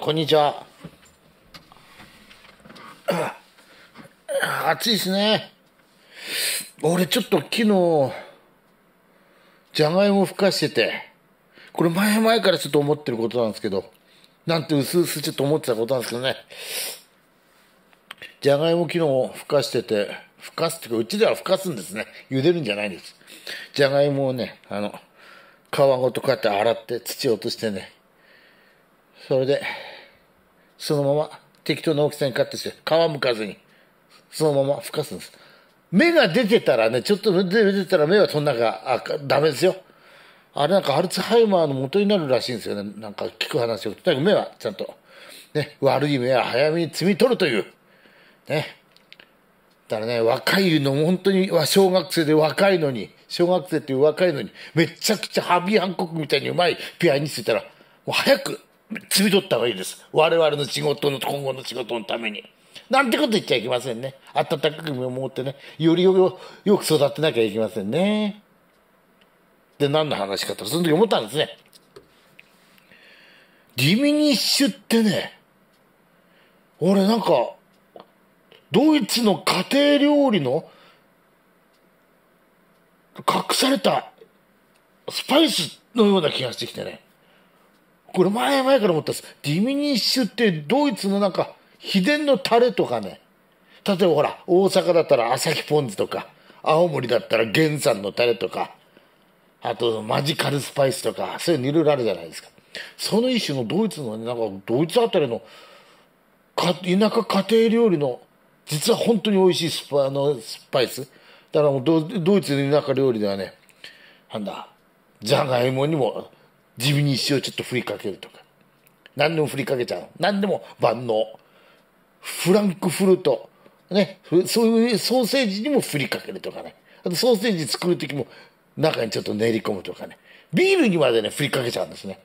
こんにちは。暑いですね。俺ちょっと昨日、じゃがいもふかしてて、これ前々からちょっと思ってることなんですけど、なんて薄々ちょっと思ってたことなんですけどね。じゃがいも昨日ふかしてて、ふかすっていうか、うちではふかすんですね。茹でるんじゃないんです。じゃがいもをね、あの、皮ごとこうやって洗って土を落としてね、それで、そのまま適当な大きさにカットして、皮むかずに、そのままふかすんです。芽が出てたらね、ちょっと出てたら芽はそんなか、あ、ダメですよ。あれなんかアルツハイマーの元になるらしいんですよね。なんか聞く話を。とにかく芽はちゃんと、ね、悪い芽は早めに摘み取るという。ね。だからね、若いの、本当に小学生で若いのに、小学生っていう若いのに、めちゃくちゃハビーハンコックみたいにうまいピアニストいたら、もう早く摘み取った方がいいです。我々の仕事の、今後の仕事のために。なんてこと言っちゃいけませんね。温かく見守ってね、よりよよく育てなきゃいけませんね。で、何の話かと、その時思ったんですね。ディミニッシュってね、俺なんか、ドイツの家庭料理の隠されたスパイスのような気がしてきてね。これ前々から思ったんです。ディミニッシュってドイツのなんか秘伝のタレとかね。例えばほら、大阪だったら旭ポン酢とか、青森だったら原産のタレとか、あとマジカルスパイスとか、そういうのいろいろあるじゃないですか。その一種のドイツの、なんかドイツあたりのか田舎家庭料理の、実は本当に美味しいスパあのスパイス。だからもうドドイツの田舎料理ではね、なんだ、じゃがいもにも地味に塩ちょっと振りかけるとか。何でも振りかけちゃう。何でも万能。フランクフルト。ね。そういうソーセージにも振りかけるとかね。あとソーセージ作る時も中にちょっと練り込むとかね。ビールにまでね、振りかけちゃうんですね。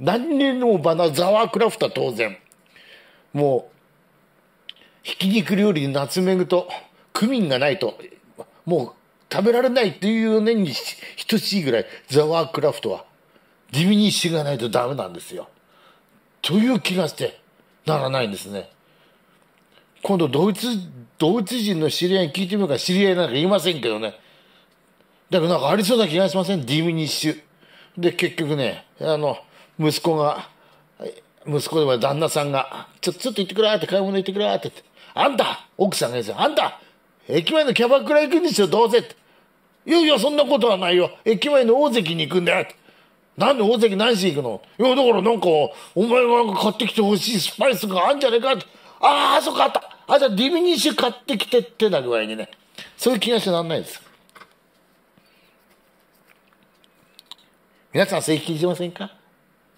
何にもバナザワークラフトは当然。もう、ひき肉料理にナツメグとクミンがないと、もう食べられないっていう年に等しいぐらい、ザワークラフトは地味にしがないとダメなんですよ。という気がしてならないんですね。今度ドイツ、ドイツ人の知り合いに聞いてみようか。知り合いなんか言いませんけどね。だからなんかありそうな気がしません？ディミニッシュ。で、結局ね、あの、息子が、息子でも旦那さんが、ちょ、ちょっと行ってくれって、買い物行ってくれってって。あんた奥さんが言うんですよ。あんた駅前のキャバクラ行くんですよ、どうせって。いやいや、そんなことはないよ。駅前の大関に行くんだよ。なんで大関何しに行くの？いや、だからなんか、お前がなんか買ってきてほしいスパイスがあるんじゃねえかって。ああ、そっかあった。あ、じゃあディミニッシュ買ってきてってな具合にね。そういう気がしてなんないです。皆さん、正規聞いてませんか？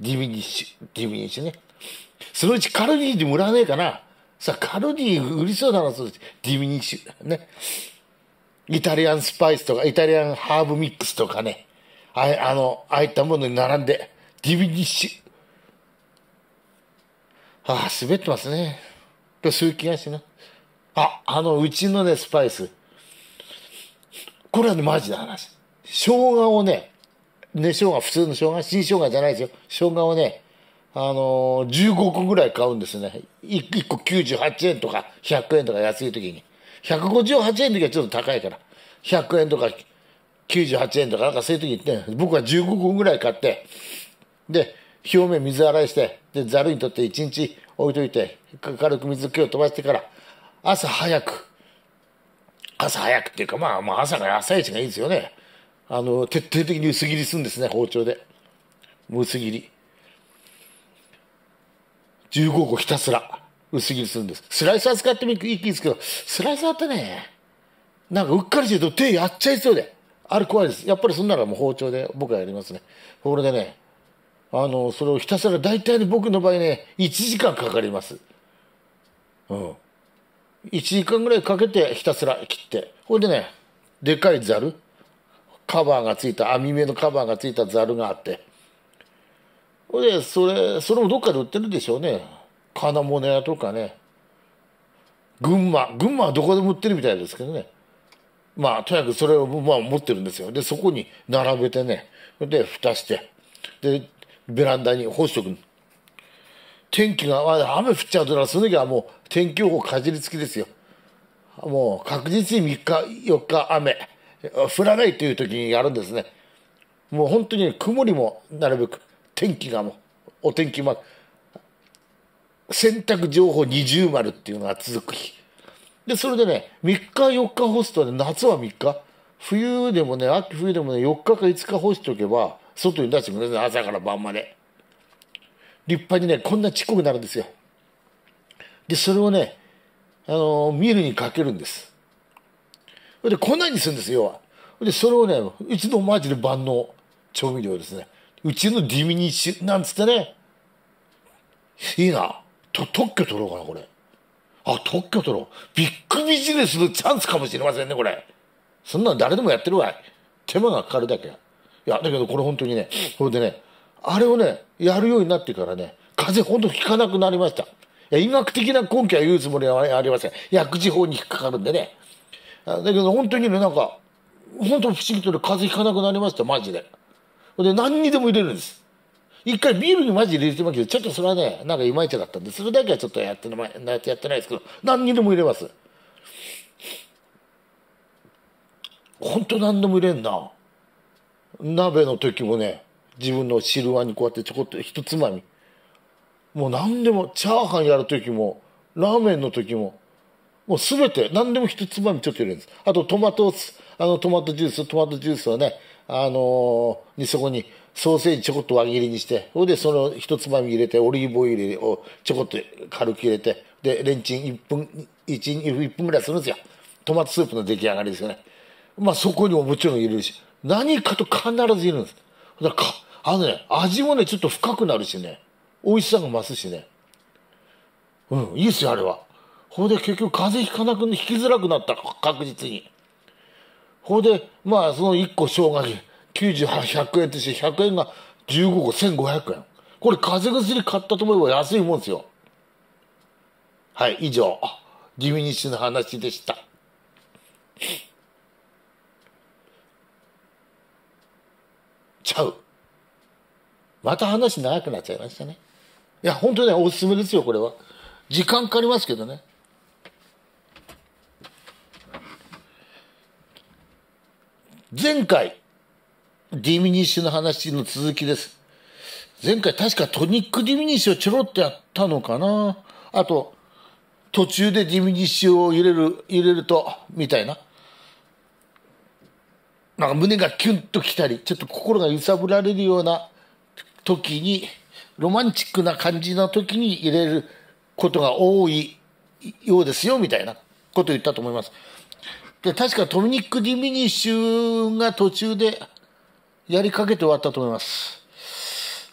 ディミニッシュ、ディミニッシュね。そのうちカルディでも売らねえかな。さあ、カルディ売りそうだな、そうです。ディミニッシュ。ね。イタリアンスパイスとか、イタリアンハーブミックスとかね。ああの、ああいったものに並んで、ディミニッシュ。ああ、滑ってますね。そういう気がしな。あ、あの、うちのね、スパイス。これはね、マジな話。生姜をね、ね、生姜、普通の生姜、新生姜じゃないですよ。生姜をね、あのー、15個ぐらい買うんですね。1, 1個98円とか100円とか安い時に。158円の時はちょっと高いから。100円とか98円とかなんかそういう時にね、僕は15個ぐらい買って、で、表面水洗いして、で、ざるにとって1日置いといて、軽く水気を飛ばしてから、朝早く、朝早くっていうか、まあ、まあ朝が朝一がいいですよね。あの、徹底的に薄切りするんですね、包丁で。薄切り。15個ひたすら薄切りするんです。スライサー使ってもいいんですけど、スライサーってね、なんかうっかりしてると手やっちゃいそうで。あれ怖いです。やっぱりそんならもう包丁で僕はやりますね。これでね、あの、それをひたすら大体ね、僕の場合ね、1時間かかります。うん。1時間ぐらいかけてひたすら切って。これでね、でかいザル、カバーがついた、網目のカバーがついたザルがあって。これで、それ、それもどっかで売ってるでしょうね。金物屋とかね。群馬、群馬はどこでも売ってるみたいですけどね。まあとにかくそれをまあ持ってるんですよでそこに並べてねで蓋してでベランダに干しとく天気が、まあ、雨降っちゃうとその時はもう天気予報かじりつきですよ。もう確実に3日、4日雨、降らないという時にやるんですね。もう本当に曇りもなるべく天気がもう、お天気マーク。洗濯情報二重丸っていうのが続く日。で、それでね、3日4日干すとね、夏は3日。冬でもね、秋冬でもね、4日か5日干しておけば、外に出してください。朝から晩まで。立派にね、こんなちっこくなるんですよ。で、それをね、あのー、ミルにかけるんです。で、粉にするんですよ。要はで、それをね、うちのマジで万能調味料ですね。うちのディミニッシュ、なんつってね。いいな。と、特許取ろうかな、これ。あ、特許取ろう。ビッグビジネスのチャンスかもしれませんね、これ。そんなの誰でもやってるわい。手間がかかるだけ。いや、だけどこれ本当にね、これでね、あれをね、やるようになってからね、風邪ほんとひかなくなりました。いや、医学的な根拠は言うつもりはありません。薬事法に引っかかるんでね。だけど本当にね、なんか、本当不思議とね、風邪ひかなくなりました、マジで。で、何にでも入れるんです。一回ビールにマジ入れてますけど、ちょっとそれはね、なんかいまいちだったんで、それだけはちょっとやってない、やってないですけど、何にでも入れます。本当何でも入れんな。鍋の時もね、自分の汁碗にこうやってちょこっと一つまみ。もう何でも、チャーハンやる時も、ラーメンの時も、もうすべて、何でも一つまみちょっと入れるんです。あとトマト、あのトマトジュース、トマトジュースはね、あのー、にそこにソーセージちょこっと輪切りにして、それでその一つまみ入れて、オリーブオイルをちょこっと軽く入れて、で、レンチン1分、1、1分ぐらいするんですよ。トマトスープの出来上がりですよね。まあそこにももちろん入れるし、何かと必ず入れるんです。だからか、あのね、味もね、ちょっと深くなるしね、美味しさが増すしね。うん、いいっすよ、あれは。ほいで結局風邪ひかなく、引きづらくなった、確実に。ほいで、まあその1個生姜98、100円として100円が15個1500円。これ風邪薬買ったと思えば安いもんですよ。はい、以上、ディミニッシュの話でした。ちゃう。また話長くなっちゃいましたね。いや、本当ね、おすすめですよ、これは。時間かかりますけどね。前回、ディミニッシュの話の続きです。前回確かトニックディミニッシュをちょろっとやったのかな。あと、途中でディミニッシュを入れる、入れると、みたいな。なんか胸がキュンときたり、ちょっと心が揺さぶられるような時に、ロマンチックな感じの時に入れることが多いようですよ、みたいなことを言ったと思います。で、確かトニック・ディミニッシュが途中でやりかけて終わったと思います。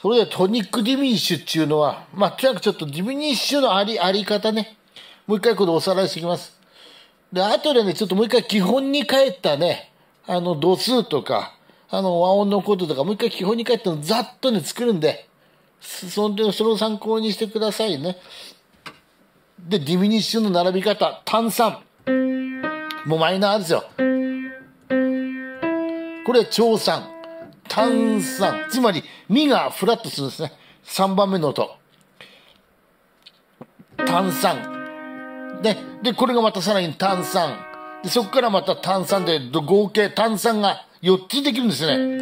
それでトニック・ディミニッシュっていうのは、まあ、とにかくちょっとディミニッシュのあり、あり方ね、もう一回これおさらいしていきます。で、後でね、ちょっともう一回基本に帰ったね、あの、度数とか、あの、和音のこととか、もう一回基本に帰ったのざっとね、作るんで、その、それを参考にしてくださいね。で、ディミニッシュの並び方、炭酸。もうマイナーですよ。これ、調酸。炭酸。つまり、身がフラットするんですね。3番目の音。炭酸。で、で、これがまたさらに炭酸。でそこからまた炭酸で合計炭酸が4つできるんですね。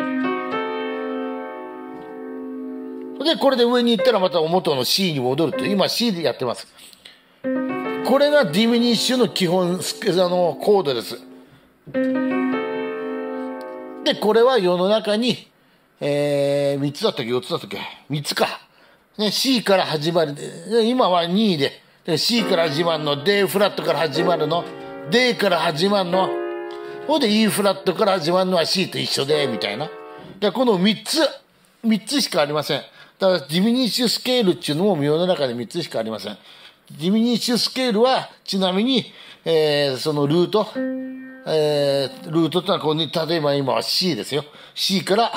で、これで上に行ったらまた元の C に戻るという、今 C でやってます。これがディミニッシュの基本、あの、コードです。で、これは世の中に、えー、3つだったっけ ?4 つだったっけ ?3 つか。ね、C から始まる。今は2位で。で C から始まるの、D フラットから始まるの、D から始まるの。ほんで E フラットから始まるのは C と一緒で、みたいな。で、この3つ、3つしかありません。だからディミニッシュスケールっていうのも世の中で3つしかありません。ディミニッシュスケールは、ちなみに、えー、そのルート、えー、ルートってのはここに、例えば今は C ですよ。C から、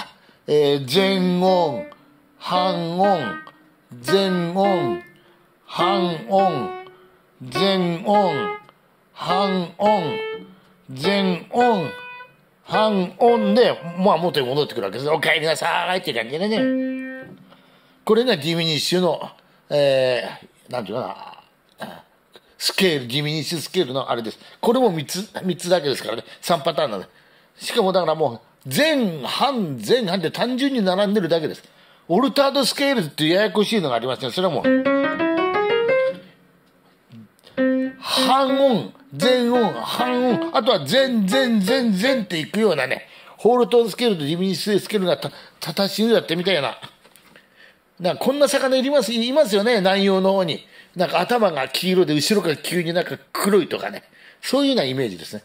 えー、全音、半音、全音、半音、全音、半音、全音、半音で、まあ元に戻ってくるわけです。お帰りなさいっていう感じでね。これがディミニッシュの、えー、なんていうかな、スケール、ディミニッシュスケールのあれです。これも3つ、三つだけですからね。3パターンなんで。しかもだからもう、全半、全半で単純に並んでるだけです。オルタードスケールってややこしいのがありますね。それはもう、半音、全音、半音、あとは全全全全っていくようなね、ホールトーンスケールとディミニッシュスケールがた、たたしにやってみたいな。なこんな魚いります、いますよね、南洋の方に。なんか頭が黄色で後ろから急になんか黒いとかね。そういうようなイメージですね。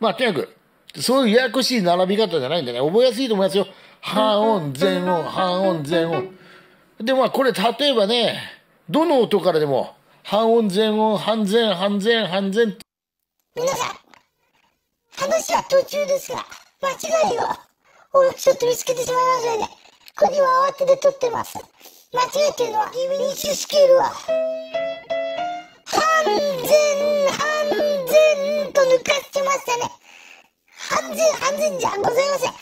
まあ、とにかく、そういうややこしい並び方じゃないんでね、覚えやすいと思いますよ。半音、全音、半音、全音。で、まあ、これ例えばね、どの音からでも、半音、全音、半全、半全、半全。皆さん、話は途中ですが、間違いを、ちょっと見つけてしまいましたので、これは慌てて撮ってます。間違えてるのは、ディミニッシュスケールは、半全、半全と抜かしてましたね。半全、半全じゃございません。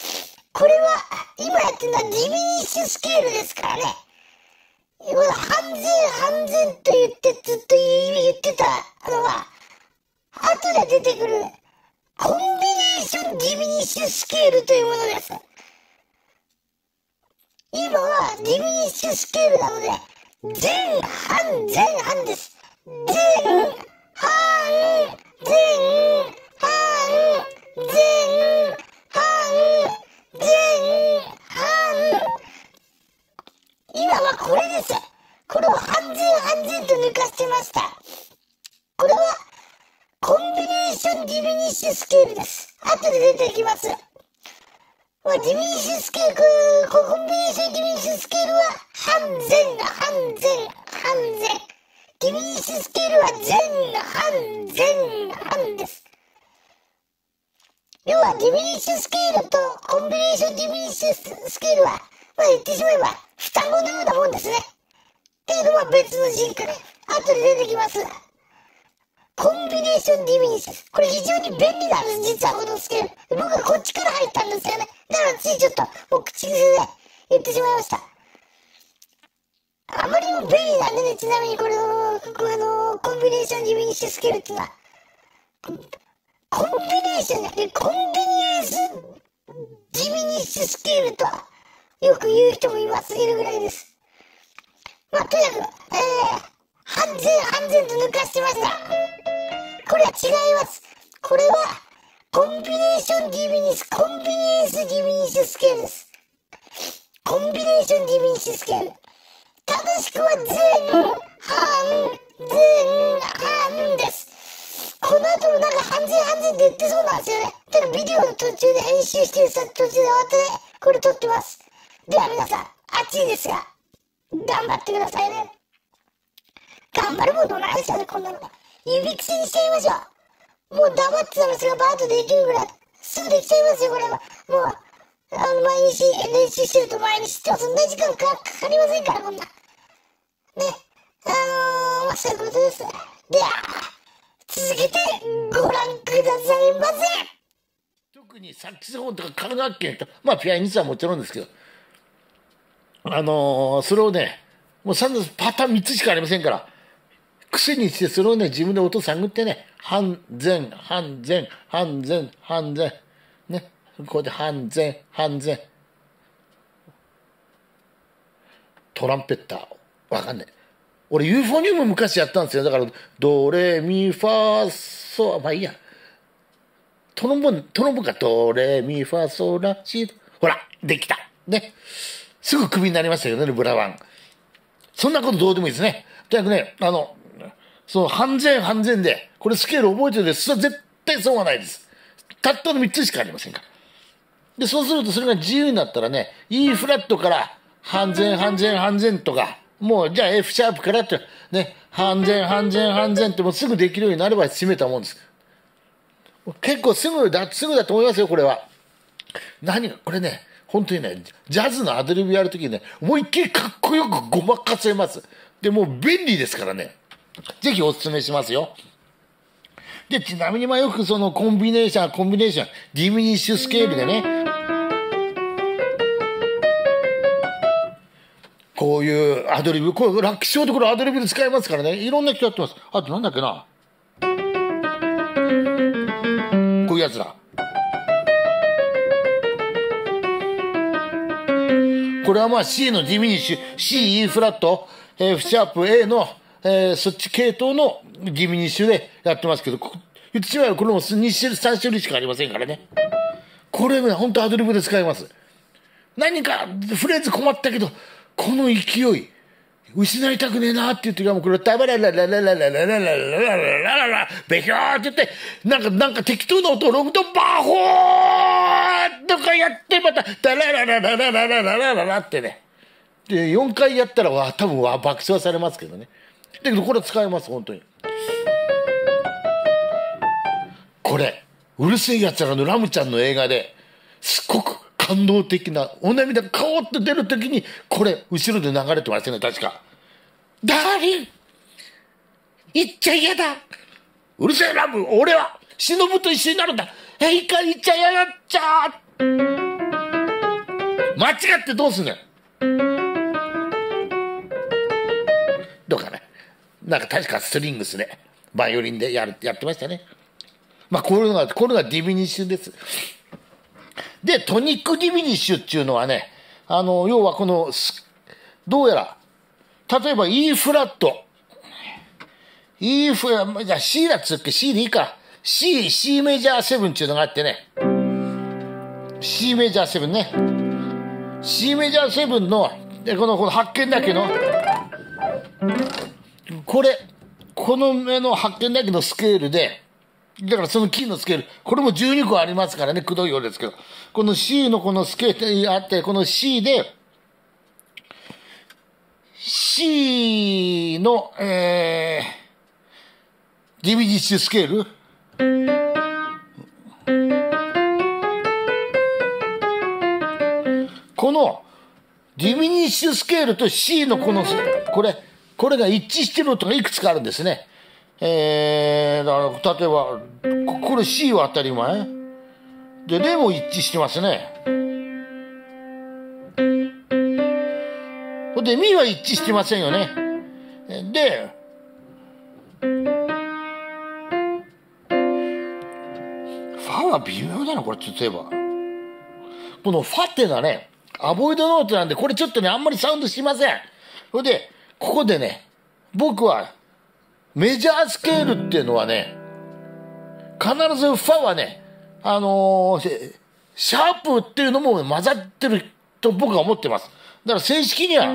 これは、今やってるのはディミニッシュスケールですからね。半全、半全と言ってずっと言ってたのは、後で出てくる、コンビネーションディミニッシュスケールというものです。今はディミニッシュスケールなので、全半、全半です。全半、全半、全半、全半。今はこれです。これを半全半全と抜かしてました。これは、コンビネーションディミニッシュスケールです。後で出てきます。まあ、ディミニッシュスケール、コンビネーションディミニッシュスケールは、半全、半全、半全。ディミニッシュスケールは全半、全半です。要は、ディミニッシュスケールとコンビネーションディミニッシュスケールは、まあ言ってしまえば、双子のようなもんですね。っていうのは別の人から、後で出てきます。コンビネーションディミニッシュ。これ非常に便利なんです、実はこのスケール。僕はこっちから入ったんですよね。だからついちょっと、もう口癖で言ってしまいました。あまりにも便利なんでね、ちなみにこれの、あの、コンビネーションディミニッシュスケールっていうのは、コンビネーションじゃなくて、コンビニエンスディミニッシュスケールとは、よく言う人もいます、いるぐらいです。まあ、とにかく、えー、半全半全と抜かしてました。これは違います。これは、コンビネーションディミニス、コンビニエンスディミニッシュスケールです。コンビネーションディミニッシュスケール。正しくは前半、前半です。この後もなんか半前半前って言ってそうなんですよね。ただビデオの途中で編集してるさ、途中で慌ててこれ撮ってます。では皆さん、暑いですが、頑張ってくださいね。頑張るもんないですよね、こんなの。指癖にしちゃいましょう。もう黙ってたらそれがバーッとできるぐらい、すぐできちゃいますよ、これは。もう、あの、毎日練習してると毎日ってそんな時間かかりませんから、こんな。ね。あのー、まあ、そういうことです。では、続けてご覧くださいませ。特にサックスフォンとか管楽器と、まあ、ピアニストはもちろんですけど、あのー、それをね、もう散々パターン3つしかありませんから、癖にしてそれをね、自分で音探ってね、半前、半前、半前、半前。ね。ここで半前、半前。トランペッター。わかんない。俺、ユーフォニウム昔やったんですよ。だから、ドレミファソ、まあいいや。トロンボン、トロンボンか、ドレミファソラシド。ほら、できた。ね。すぐクビになりましたけどね、ブラワン。そんなことどうでもいいですね。とにかくね、あの、その半前半前で、これスケール覚えてるです。それは絶対損はないです。たったの3つしかありませんから。で、そうするとそれが自由になったらね、E フラットから半前半前半前とか、もうじゃあ F シャープからって、ね、半前半前半前ってもうすぐできるようになれば締めたもんです。結構すぐだ、すぐだと思いますよ、これは。何が、これね、本当にね、ジャズのアドリブやるときにね、思いっきりかっこよくごまかせます。で、もう便利ですからね。ぜひお勧めしますよ。で、ちなみにまあよくそのコンビネーション、コンビネーション、ディミニッシュスケールでね、こういうアドリブ、これ、楽器ショートこれアドリブで使えますからね。いろんな人やってます。あとなんだっけな。こういうやつだ。これはまあ C のディミニッシュ、C、E フラット、F シャープ A の、えー、そっち系統のディミニッシュでやってますけど、言ってしまえばこれも2種類、3種類しかありませんからね。これね、本当アドリブで使えます。何かフレーズ困ったけど、この勢い、失いたくねえなっていう時はもうこれ、タバララララララララララララララベヒョーって言って、なんか、なんか適当な音をログとバホーとかやって、また、ダラララララララララララってね。で、4回やったら、わ、多分わ、爆笑されますけどね。だけどこれ使えます、本当に。これ、うるせえやつらのラムちゃんの映画ですっごく感動的なお涙が顔って出るときにこれ後ろで流れてますよね確か「ダーリン行っちゃ嫌だ。うるせえラブ俺は忍と一緒になるんだ。えいか行っちゃ嫌だっちゃ。間違ってどうすんねん。なんか確かストリングスねバイオリンでやるやってましたねまあこういうのがこれがディミニッシュですで、トニックディミニッシュっていうのはね、あの、要はこの、どうやら、例えば E フラット、E フラ、じゃあ C だっつっけ ?C でいいか。C、C メジャー7っていうのがあってね。C メジャー7ね。C メジャー7の、で、この、この発見だけの、これ、この目の発見だけのスケールで、だからそのキーのスケール、これも12個ありますからね、くどいようですけど。この C のこのスケールあって、この C で、C の、えー、ディミニッシュスケールこのディミニッシュスケールと C のこの、これ、これが一致してる音がいくつかあるんですね。えー、だから例えばこれ C は当たり前。でレも一致してますね。でミは一致してませんよね。でファは微妙だなこれ例えば。このファっていうのはねアボイドノートなんでこれちょっとねあんまりサウンドしません。それでここでね僕はメジャースケールっていうのはね、必ずファはね、あのー、シャープっていうのも混ざってると僕は思ってます。だから正式には、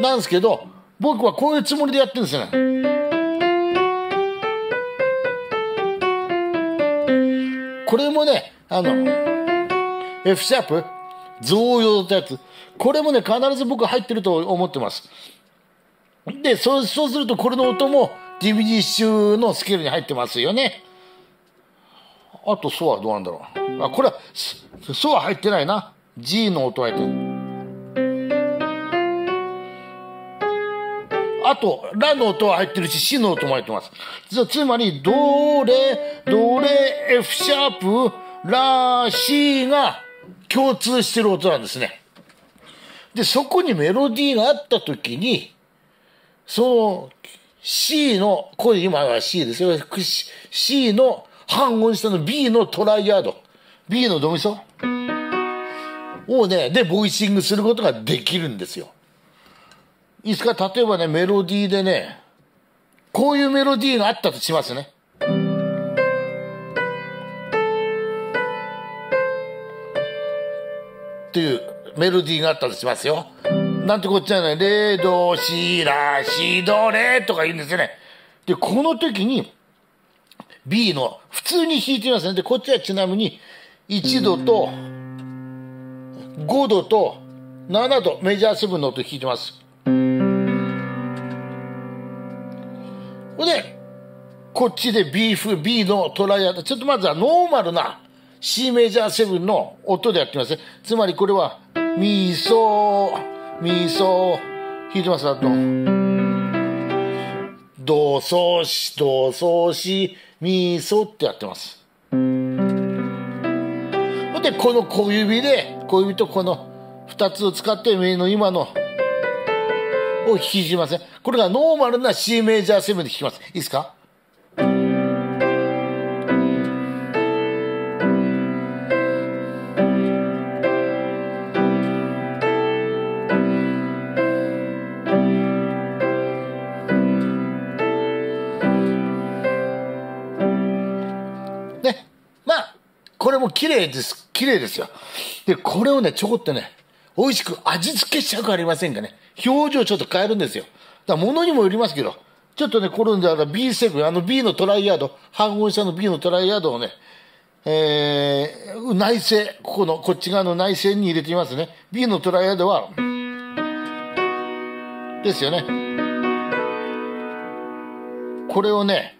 なんですけど、僕はこういうつもりでやってるんですよね。これもね、あの、F シャープ増用ってやつ。これもね、必ず僕入ってると思ってます。で、そう、そうするとこれの音もディビニッシュのスケールに入ってますよね。あと、ソはどうなんだろう。あ、これは、ソは入ってないな。G の音入ってる。あと、ラの音は入ってるし、シの音も入ってます。つまり、ドレ、ドレ、F シャープ、ラ、シが共通してる音なんですね。で、そこにメロディーがあったときに、その C の、これ今は C ですよ。C の半音下の B のトライアード。B のドミソをね、で、ボイシングすることができるんですよ。いいですか例えばね、メロディーでね、こういうメロディーがあったとしますね。っていうメロディーがあったとしますよ。なんてこっちゃない、レドシラシドレとか言うんですよね。で、この時に B の普通に弾いてみますね。で、こっちはちなみに1度と5度と7度、メジャー7の音弾いてます。ほで、こっちで B, B のトライアド。ちょっとまずはノーマルな C メジャー7の音でやってますね。つまりこれはミソミソ弾いてますあとドソシドソシミソってやってますでこの小指で小指とこの2つを使ってメインの今のを弾きますね。これがノーマルな C メジャーセブンで弾きます。いいですか？も綺麗です。綺麗ですよ。で、これをね、ちょこっとね、美味しく味付けしたくありませんかね。表情ちょっと変えるんですよ。だから物にもよりますけど、ちょっとね、これであの B7、あの B のトライヤード、半音下の B のトライヤードをね、えー、内声、ここの、こっち側の内声に入れてみますね。B のトライヤードは、ですよね。これをね、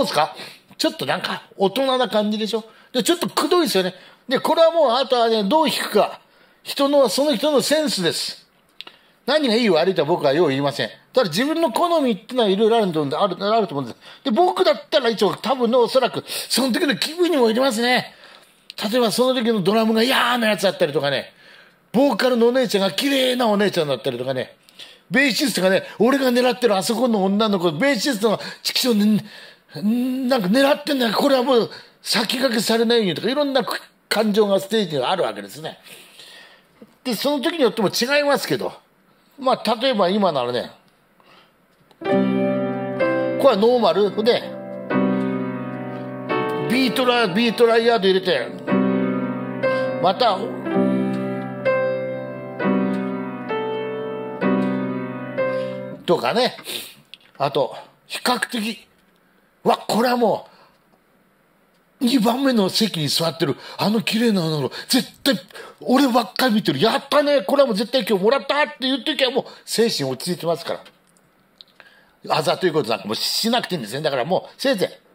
どうですか？ちょっとなんか大人な感じでしょ？で、ちょっとくどいですよね。で、これはもうあとはね、どう弾くか。人の、その人のセンスです。何がいい？悪いとは僕はよう言いません。ただ自分の好みってのはいろいろあると思うんで、ある、あると思うんです。で、僕だったら一応多分のおそらく、その時の気分にもよりますね。例えばその時のドラムが嫌なやつだったりとかね、ボーカルのお姉ちゃんが綺麗なお姉ちゃんだったりとかね、ベーシストがね、俺が狙ってるあそこの女の子、ベーシストが、チキション、なんか狙ってんだ。これはもう先駆けされないようにとか、いろんな感情がステージがあるわけですね。で、その時によっても違いますけど、まあ、例えば今ならね、これはノーマルで、ビートラ、ビートライヤード入れて、また、とかね、あと、比較的、わこれはもう2番目の席に座ってるあの綺麗な女の絶対俺ばっかり見てる。やったねこれはもう絶対今日もらったって言う時はもう精神落ち着いてますから。あざということなんかもうしなくていいんですね。だからもうせいぜい。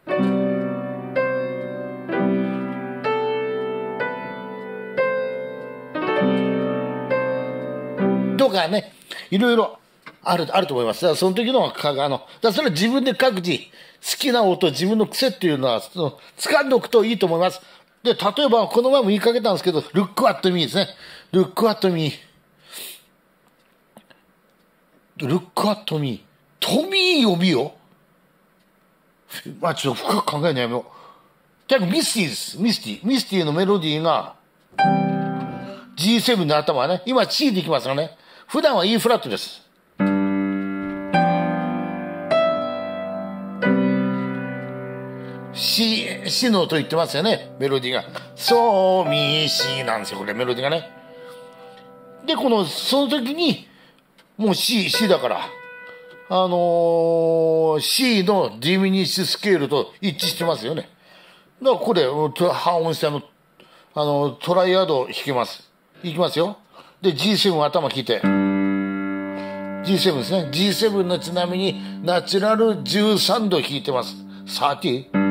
とかねいろいろある、あると思います。だからその時の、あの、だそれは自分で各自、好きな音、自分の癖っていうのは、その、掴んでおくといいと思います。で、例えば、この前も言いかけたんですけど、ルックアットミーですね。ルックアットミー。ルックアットミー。トミーを見よ。まあ、ちょっと深く考えないやめよう。とにかくミスティーです。ミスティ。ミスティのメロディーが、G7 の頭はね。今 C でいきますからね。普段は E フラットです。し、しのと言ってますよね、メロディーが。そうみしなんですよ、これ、メロディーがね。で、この、その時に、もう C、C だから、あのー、C のディミニッシュスケールと一致してますよね。だからここで、半音下の、あの、トライアード弾けます。いきますよ。で、G7 頭弾いて。G7 ですね。G7 のちなみに、ナチュラル13度弾いてます。30?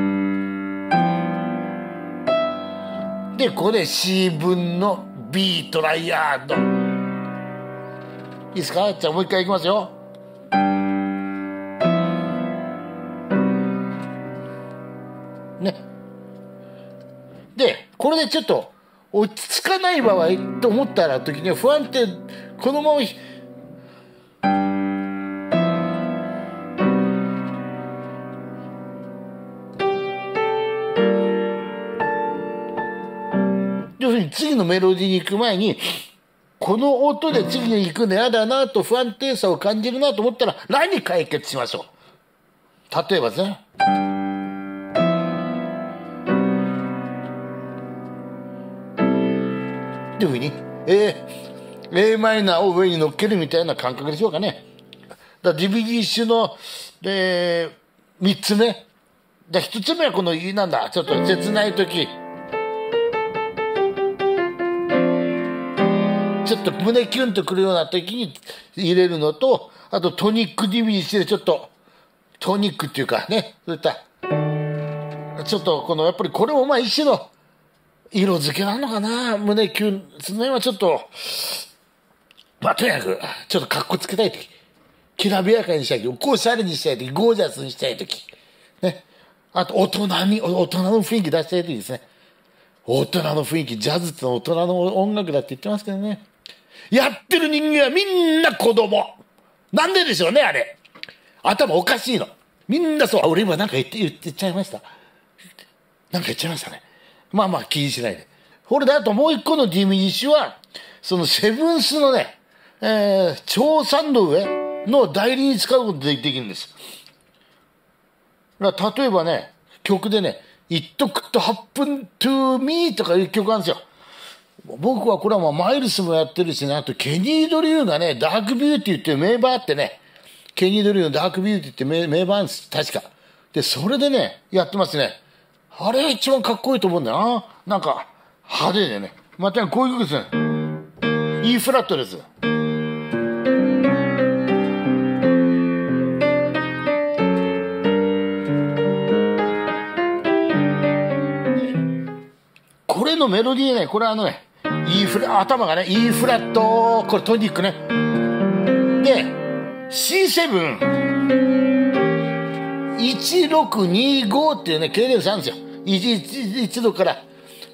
で、ここで C 分の B トライアード。いいですか？じゃあもう一回いきますよ。ね。で、これでちょっと落ち着かない場合と思ったら時には不安定、このまま次のメロディーに行く前に、この音で次に行くの嫌だなと不安定さを感じるなと思ったら何解決しましょう?例えばですね。っていうふうに、A、A マイナーを上に乗っけるみたいな感覚でしょうかね。だディビジッシュの、で、三つ目。だ一つ目はこの、なんだ、ちょっと切ない時。ちょっと胸キュンとくるような時に入れるのと、あとトニックディミニッシュでちょっとトニックっていうかねそういった。ちょっとこのやっぱりこれもまあ一種の色付けなのかな。胸キュンその辺はちょっとまあとにかくちょっとかっこつけたい時。きらびやかにしたい時。おしゃれにしたい時。ゴージャスにしたい時。ね。あと大人に大人の雰囲気出したい時ですね。大人の雰囲気。ジャズって大人の音楽だって言ってますけどね。やってる人間はみんな子供。なんででしょうねあれ。頭おかしいの。みんなそう。俺今なんか言って言っちゃいました。なんか言っちゃいましたね。まあまあ気にしないで。これであともう一個のディミニッシュはそのセブンスのね、えー、超三度上の代理に使うことでできるんです。例えばね曲でね「It Took to Happen to Me」とかいう曲あるんですよ。僕はこれはまあマイルスもやってるしね、あとケニー・ドリューがね、ダークビューティーっていう名場あってね、ケニー・ドリューのダークビューティーって名名場あるんです、確か。で、それでね、やってますね。あれが一番かっこいいと思うんだよな。なんか、派手でね。またこういう曲ですね。E フラットです。これのメロディーね、これあのね、E フラ、頭がね、E フラット、これトニックね。で、C7、1625っていうね、経連差あるんですよ。1, 1度から、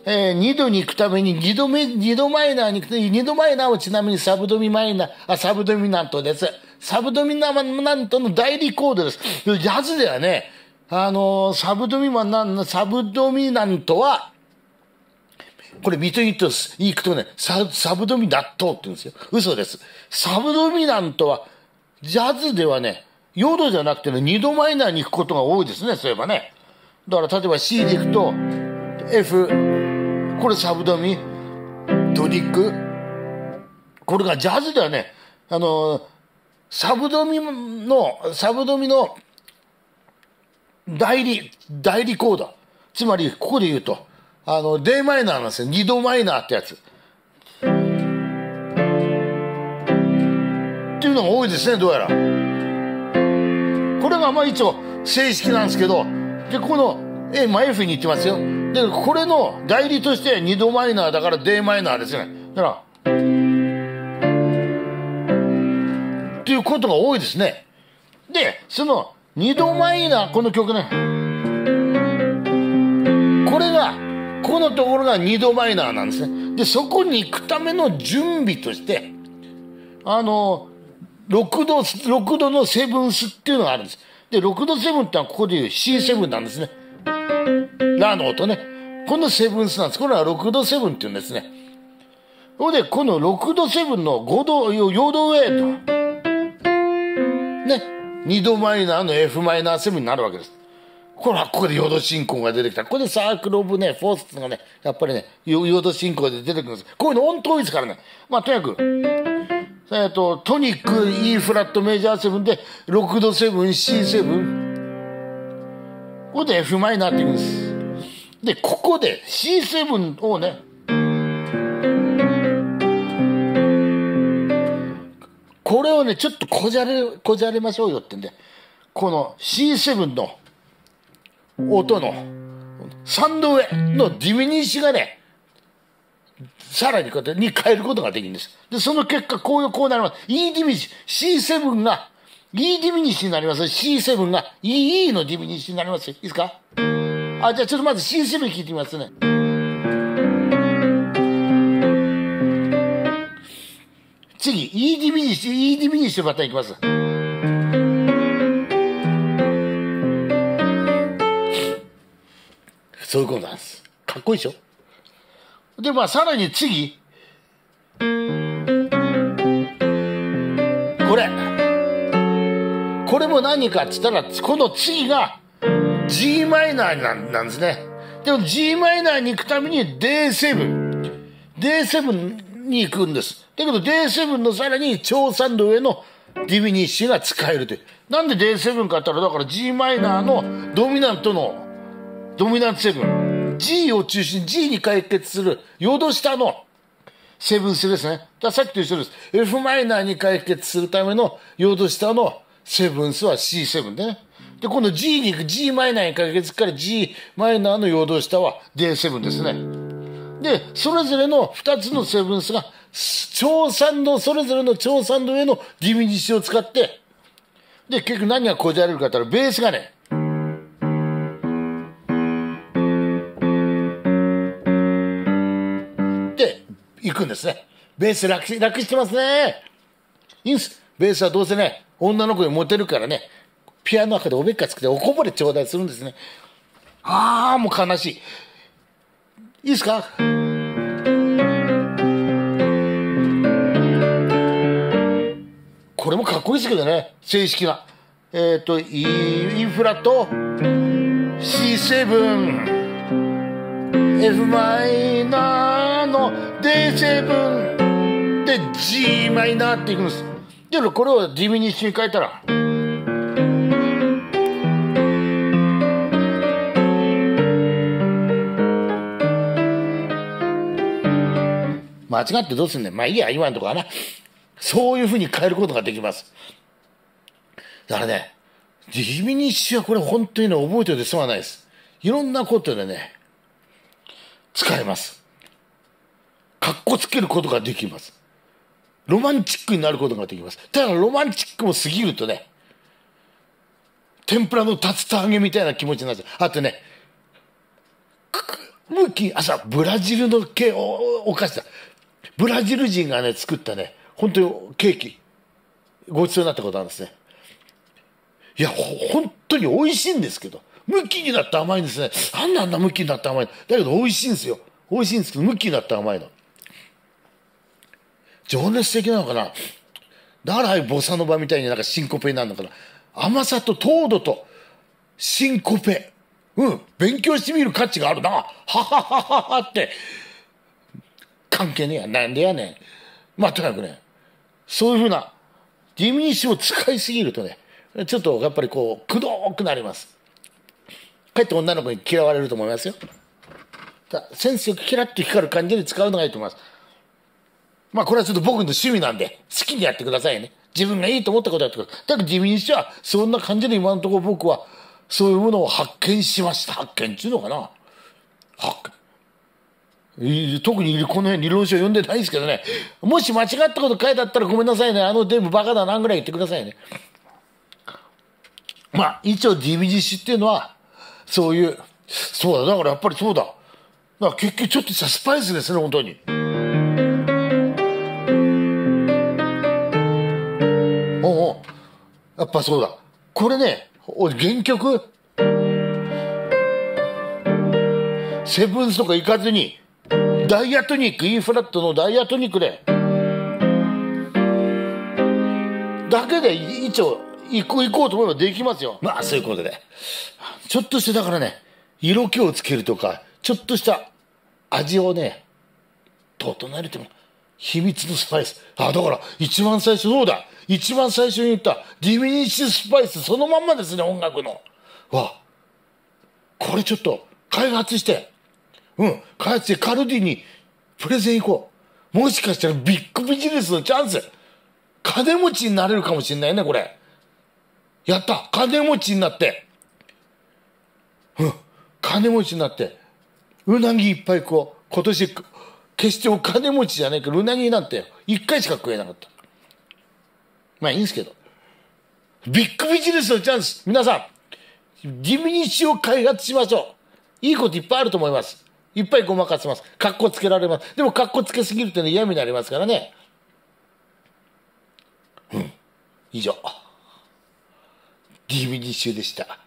えー、2度に行くために2度目、2度マイナーに行く2度マイナーをちなみにサブドミマイナー、あ、サブドミナントです。サブドミナントの代理コードです。ジャズではね、あのー、サブドミマン、サブドミナントは、これミトイットス、行くとね、ササブドミナットって言うんですよ。嘘です。サブドミナントは、ジャズではね、ヨードじゃなくてね、二度マイナーに行くことが多いですね、そういえばね。だから例えば C で行くと、F、これサブドミ、トニック。これがジャズではね、あの、サブドミの、サブドミの代理、代理コード。つまり、ここで言うと、あの、D マイナーなんですよ。二度マイナーってやつ。っていうのが多いですね、どうやら。これがまあ一応正式なんですけど、で、この A、まあ F に行ってますよ。で、これの代理として二度マイナーだから D マイナーですね。だから、っていうことが多いですね。で、その二度マイナー、この曲ね。これが、ここのところが2度マイナーなんですね。で、そこに行くための準備として、あの、6度、6度のセブンスっていうのがあるんです。で、6度セブンってのはここでいう C7 なんですね。ラの音ね。このセブンスなんです。これは6度セブンっていうんですね。それで、この6度セブンの5度、4度上と。ね。2度マイナーの f マイナーセブンになるわけです。ほら、ここでヨード進行が出てきた。ここでサークルオブね、フォースがね、やっぱりね、ヨード進行で出てくるんです。こういうの音遠いですからね。まあ、とにかく、えっと、トニック、E フラットメジャーセブンで、6度セブン、C7。ここで F マイナーっていうんです。で、ここで C7 をね、これをね、ちょっとこじゃれ、こじゃれましょうよってんで、この C7 の音の3度上のディミニッシュがね、さらにこうやってに変えることができるんです。で、その結果、こういう、こうなります。E ディミニッシュ、C7 が E ディミニッシュになります。C7 が EE のディミニッシュになります。いいですか？あ、じゃあちょっとまず C7 聞いてみますね。次、E ディミニッシュ、E ディミニッシュまたいきます。そういうことなんです。かっこいいでしょ？で、まあ、さらに次。これ。これも何かって言ったら、この次が g マイナーなんなんですね。でも g マイナーに行くために D7。D7 に行くんです。だけど D7 のさらに長3度上のディミニッシュが使えるという。なんで D7 かって言ったら、だから g マイナーのドミナントのドミナントセブン。G を中心に G に解決する、四度下のセブンスですね。ださっきと一緒です。F マイナーに解決するための四度下のセブンスは C7 でね。で今度 G に行く G マイナーにかけつから G マイナーの四度下は D7 ですねでそれぞれの2つのセブンスが長3度それぞれの長3度へのディミニッシュを使ってで結局何がこじられるかって言ったらベースがね行くんですね。ベース楽し楽してますね。いいんすベースはどうせね女の子にモテるからねピアノ中でおべっかつくておこぼれ頂戴するんですね。ああもう悲しい。いいですか？これもかっこいいですけどね正式な。えっ、ー、と E インフラと C7 F マイナーの D7 で G マイナーっていくんです。でもこれをディミニッシュに変えたら？間違ってどうすんねん。まあいいや今のとこはな。そういうふうに変えることができます。だからねディミニッシュはこれ本当にね覚えておいて損はないです。いろんなことでね使えます。かっこつけることができます。ロマンチックになることができます。ただロマンチックも過ぎるとね天ぷらの竜田揚げみたいな気持ちになっちゃうあとねムキ朝ブラジルの系おお菓子だブラジル人がね作ったね本当にケーキ。ごちそうになったことあるんですね。いや本当に美味しいんですけどムキになって甘いんですね。なんであんなムキになって甘いの？だけど美味しいんですよ。美味しいんですけどムキになって甘いの。情熱的なのかな？だからああいうボサノバみたいになんかシンコペになるのかな？甘さと糖度とシンコペ。うん。勉強してみる価値があるな。はははははって。関係ねえや。なんでやねん。まあとにかくねそういうふうなディミニッシュを使いすぎるとねちょっとやっぱりこうくどくなります。かえって女の子に嫌われると思いますよ。先生キラッと光る感じで使うのがいいと思います。まあこれはちょっと僕の趣味なんで好きにやってくださいね。自分がいいと思ったことやってください。だけどディミニッシュはそんな感じで今のところ僕はそういうものを発見しました。発見っていうのかな。発見。特にこの辺理論書読んでないですけどね。もし間違ったこと書いてあったらごめんなさいね。あのデブバカだなぐらい言ってくださいね。まあ一応 DVD っていうのはそういうそうだ。だからやっぱりそうだ。だから結局ちょっとしたスパイスですね本当に。やっぱそうだ。これね原曲？セブンスとか行かずにダイアトニック E フラットのダイアトニックで。だけで一応行こう行こうと思えばできますよ。まあそういうことで。ちょっとしてだからね色気をつけるとかちょっとした味をね整えるっても秘密のスパイス。あだから一番最初そうだ。一番最初に言ったディミニッシュスパイスそのまんまですね音楽の。わこれちょっと開発して。うん開発してカルディにプレゼン行こう。もしかしたらビッグビジネスのチャンス。金持ちになれるかもしれないねこれ。やった。金持ちになって。うん金持ちになって。うなぎいっぱい行こう。今年決してお金持ちじゃないけどうなぎなんて一回しか食えなかった。まあいいんですけど。ビッグビジネスのチャンス。皆さんディミニッシュを開発しましょう。いいこといっぱいあると思います。いっぱいごまかせます。かっこつけられます。でもかっこつけすぎるとね嫌味になりますからね。うん。以上。ディミニッシュでした。